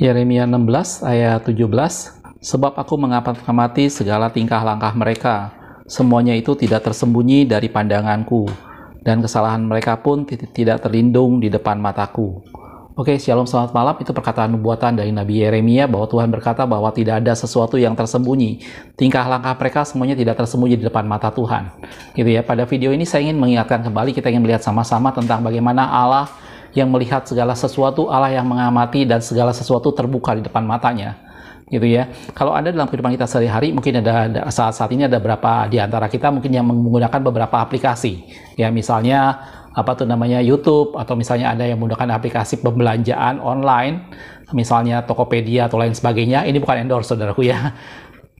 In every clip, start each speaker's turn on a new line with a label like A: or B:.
A: Yeremia 16 ayat 17 Sebab aku mengamati segala tingkah langkah mereka semuanya itu tidak tersembunyi dari pandanganku dan kesalahan mereka pun tidak terlindung di depan mataku Oke, shalom selamat malam. Itu perkataan nubuatan dari Nabi Yeremia bahwa Tuhan berkata bahwa tidak ada sesuatu yang tersembunyi. Tingkah langkah mereka semuanya tidak tersembunyi di depan mata Tuhan. Gitu ya. Pada video ini saya ingin mengingatkan kembali kita ingin melihat sama-sama tentang bagaimana Allah yang melihat segala sesuatu, Allah yang mengamati dan segala sesuatu terbuka di depan matanya. Gitu ya. Kalau Anda dalam kehidupan kita sehari-hari, mungkin ada, ada saat-saat ini ada beberapa di antara kita mungkin yang menggunakan beberapa aplikasi. Ya, misalnya apa tuh namanya YouTube atau misalnya ada yang menggunakan aplikasi pembelanjaan online misalnya Tokopedia atau lain sebagainya ini bukan endorse saudaraku ya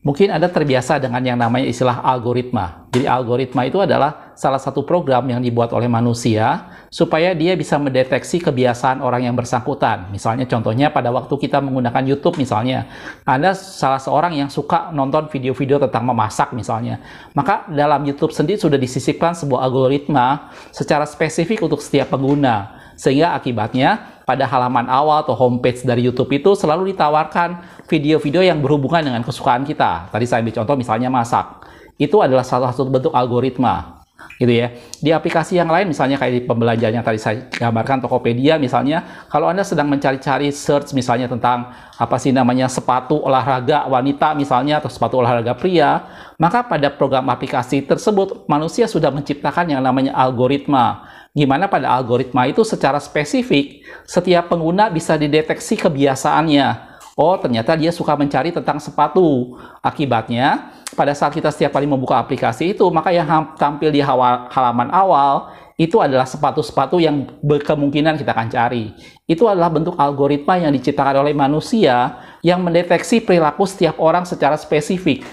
A: Mungkin Anda terbiasa dengan yang namanya istilah algoritma. Jadi algoritma itu adalah salah satu program yang dibuat oleh manusia supaya dia bisa mendeteksi kebiasaan orang yang bersangkutan. Misalnya contohnya pada waktu kita menggunakan YouTube misalnya, Anda salah seorang yang suka nonton video-video tentang memasak misalnya. Maka dalam YouTube sendiri sudah disisipkan sebuah algoritma secara spesifik untuk setiap pengguna. Sehingga akibatnya pada halaman awal atau homepage dari YouTube itu selalu ditawarkan video-video yang berhubungan dengan kesukaan kita. Tadi saya ambil contoh misalnya masak. Itu adalah salah satu bentuk algoritma gitu ya. Di aplikasi yang lain misalnya kayak di pembelajaran yang tadi saya gambarkan Tokopedia misalnya, kalau Anda sedang mencari-cari search misalnya tentang apa sih namanya sepatu olahraga wanita misalnya atau sepatu olahraga pria, maka pada program aplikasi tersebut manusia sudah menciptakan yang namanya algoritma Gimana pada algoritma itu secara spesifik, setiap pengguna bisa dideteksi kebiasaannya. Oh, ternyata dia suka mencari tentang sepatu. Akibatnya, pada saat kita setiap kali membuka aplikasi itu, maka yang tampil di halaman awal itu adalah sepatu-sepatu yang berkemungkinan kita akan cari. Itu adalah bentuk algoritma yang diciptakan oleh manusia yang mendeteksi perilaku setiap orang secara spesifik.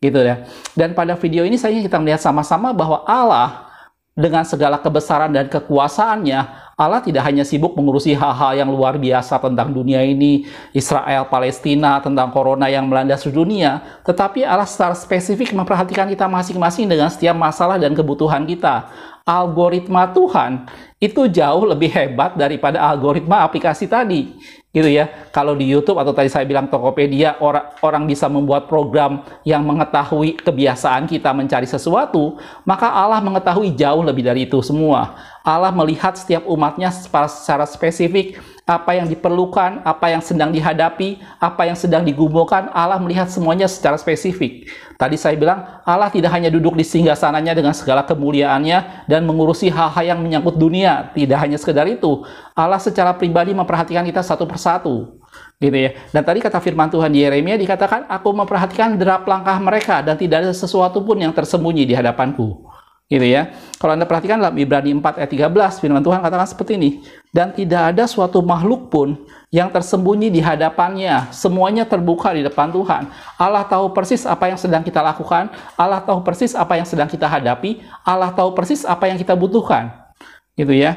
A: Gitu ya. Dan pada video ini saya ingin kita melihat sama-sama bahwa Allah dengan segala kebesaran dan kekuasaannya, Allah tidak hanya sibuk mengurusi hal-hal yang luar biasa tentang dunia ini, Israel, Palestina, tentang corona yang melanda seluruh dunia, tetapi Allah secara spesifik memperhatikan kita masing-masing dengan setiap masalah dan kebutuhan kita. Algoritma Tuhan itu jauh lebih hebat daripada algoritma aplikasi tadi gitu ya. Kalau di YouTube atau tadi saya bilang Tokopedia, orang orang bisa membuat program yang mengetahui kebiasaan kita mencari sesuatu, maka Allah mengetahui jauh lebih dari itu semua. Allah melihat setiap umatnya secara spesifik apa yang diperlukan, apa yang sedang dihadapi, apa yang sedang digumulkan, Allah melihat semuanya secara spesifik. Tadi saya bilang, Allah tidak hanya duduk di singgah sananya dengan segala kemuliaannya dan mengurusi hal-hal yang menyangkut dunia. Tidak hanya sekedar itu, Allah secara pribadi memperhatikan kita satu persatu. Gitu ya. Dan tadi kata firman Tuhan di Yeremia dikatakan, aku memperhatikan derap langkah mereka dan tidak ada sesuatu pun yang tersembunyi di hadapanku gitu ya. Kalau Anda perhatikan dalam Ibrani 4 ayat 13, firman Tuhan katakan seperti ini, dan tidak ada suatu makhluk pun yang tersembunyi di hadapannya, semuanya terbuka di depan Tuhan. Allah tahu persis apa yang sedang kita lakukan, Allah tahu persis apa yang sedang kita hadapi, Allah tahu persis apa yang kita butuhkan. Gitu ya.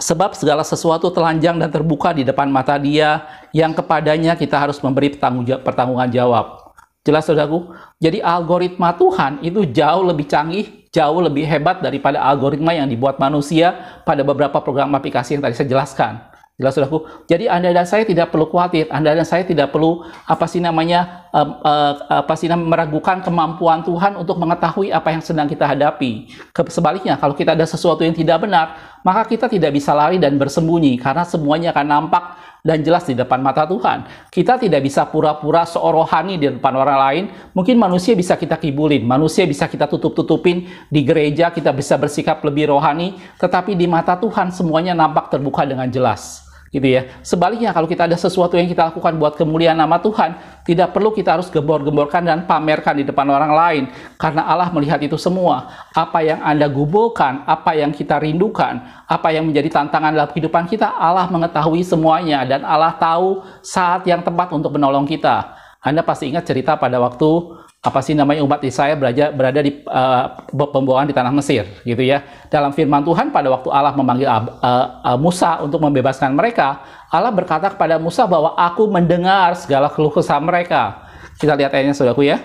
A: Sebab segala sesuatu telanjang dan terbuka di depan mata dia yang kepadanya kita harus memberi pertanggungan jawab. Jelas saudaraku? Jadi algoritma Tuhan itu jauh lebih canggih jauh lebih hebat daripada algoritma yang dibuat manusia pada beberapa program aplikasi yang tadi saya jelaskan. Jelas saudaraku. Jadi Anda dan saya tidak perlu khawatir, Anda dan saya tidak perlu apa sih namanya uh, apa meragukan kemampuan Tuhan untuk mengetahui apa yang sedang kita hadapi. Sebaliknya, kalau kita ada sesuatu yang tidak benar, maka kita tidak bisa lari dan bersembunyi karena semuanya akan nampak dan jelas di depan mata Tuhan. Kita tidak bisa pura-pura seorohani di depan orang lain. Mungkin manusia bisa kita kibulin, manusia bisa kita tutup-tutupin di gereja, kita bisa bersikap lebih rohani, tetapi di mata Tuhan semuanya nampak terbuka dengan jelas gitu ya. Sebaliknya kalau kita ada sesuatu yang kita lakukan buat kemuliaan nama Tuhan, tidak perlu kita harus gembor-gemborkan dan pamerkan di depan orang lain karena Allah melihat itu semua. Apa yang Anda gubulkan, apa yang kita rindukan, apa yang menjadi tantangan dalam kehidupan kita, Allah mengetahui semuanya dan Allah tahu saat yang tepat untuk menolong kita. Anda pasti ingat cerita pada waktu apa sih namanya umat Israel berada, berada di uh, pembuangan di tanah Mesir gitu ya. Dalam firman Tuhan pada waktu Allah memanggil uh, uh, Musa untuk membebaskan mereka, Allah berkata kepada Musa bahwa aku mendengar segala keluh kesah mereka. Kita lihat ayatnya Saudaraku ya.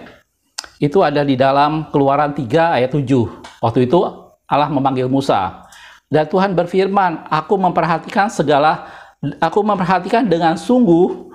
A: Itu ada di dalam Keluaran 3 ayat 7. Waktu itu Allah memanggil Musa. Dan Tuhan berfirman, aku memperhatikan segala aku memperhatikan dengan sungguh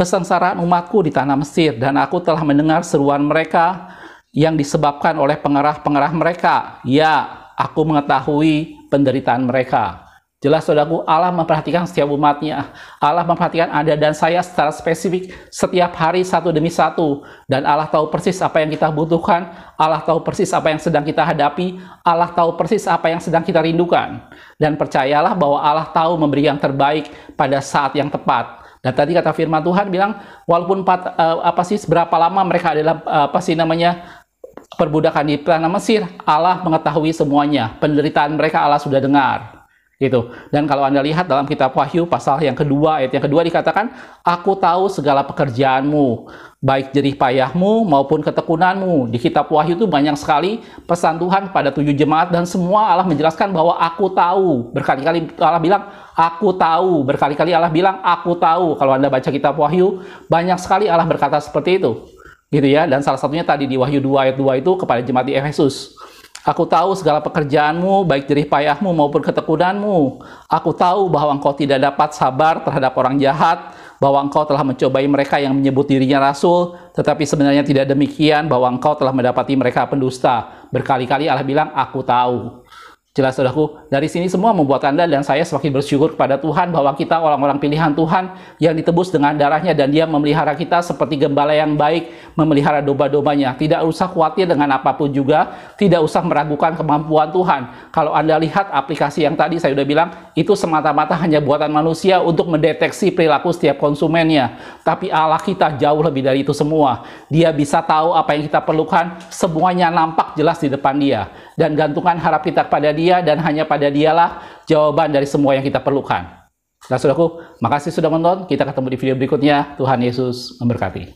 A: kesengsaraan umatku di tanah Mesir, dan aku telah mendengar seruan mereka yang disebabkan oleh pengerah-pengerah mereka. Ya, aku mengetahui penderitaan mereka. Jelas saudaraku, Allah memperhatikan setiap umatnya. Allah memperhatikan Anda dan saya secara spesifik setiap hari satu demi satu. Dan Allah tahu persis apa yang kita butuhkan. Allah tahu persis apa yang sedang kita hadapi. Allah tahu persis apa yang sedang kita rindukan. Dan percayalah bahwa Allah tahu memberi yang terbaik pada saat yang tepat. Dan tadi kata firman Tuhan bilang, walaupun empat, uh, apa sih berapa lama mereka adalah uh, apa sih namanya perbudakan di tanah Mesir, Allah mengetahui semuanya. Penderitaan mereka Allah sudah dengar gitu. Dan kalau Anda lihat dalam kitab Wahyu pasal yang kedua ayat yang kedua dikatakan, "Aku tahu segala pekerjaanmu, baik jerih payahmu maupun ketekunanmu." Di kitab Wahyu itu banyak sekali pesan Tuhan pada tujuh jemaat dan semua Allah menjelaskan bahwa aku tahu. Berkali-kali Allah bilang, "Aku tahu." Berkali-kali Allah bilang, "Aku tahu." Kalau Anda baca kitab Wahyu, banyak sekali Allah berkata seperti itu. Gitu ya. Dan salah satunya tadi di Wahyu 2 ayat 2 itu kepada jemaat di Efesus. Aku tahu segala pekerjaanmu, baik jerih payahmu maupun ketekunanmu. Aku tahu bahwa engkau tidak dapat sabar terhadap orang jahat, bahwa engkau telah mencobai mereka yang menyebut dirinya rasul, tetapi sebenarnya tidak demikian, bahwa engkau telah mendapati mereka pendusta. Berkali-kali Allah bilang, aku tahu. Jelas saudaraku, dari sini semua membuat Anda dan saya semakin bersyukur kepada Tuhan bahwa kita orang-orang pilihan Tuhan yang ditebus dengan darahnya dan dia memelihara kita seperti gembala yang baik memelihara domba-dombanya. Tidak usah khawatir dengan apa pun juga, tidak usah meragukan kemampuan Tuhan. Kalau Anda lihat aplikasi yang tadi saya sudah bilang, itu semata-mata hanya buatan manusia untuk mendeteksi perilaku setiap konsumennya. Tapi Allah kita jauh lebih dari itu semua. Dia bisa tahu apa yang kita perlukan, semuanya nampak jelas di depan dia. Dan gantungan harap kita kepada dia dan hanya pada dialah jawaban dari semua yang kita perlukan. Nah, saudaraku, makasih sudah menonton. Kita ketemu di video berikutnya. Tuhan Yesus memberkati.